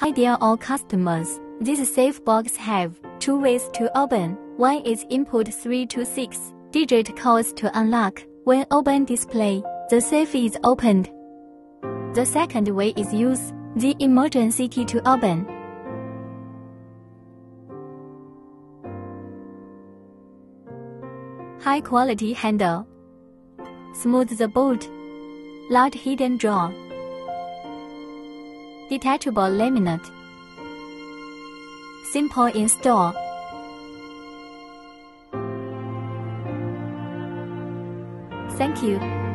Hi dear all customers, this safe box have two ways to open. One is input 3 to 6 digit codes to unlock. When open display, the safe is opened. The second way is use the emergency key to open. High quality handle. Smooth the bolt. Large hidden drawer. Detachable laminate. Simple install. Thank you.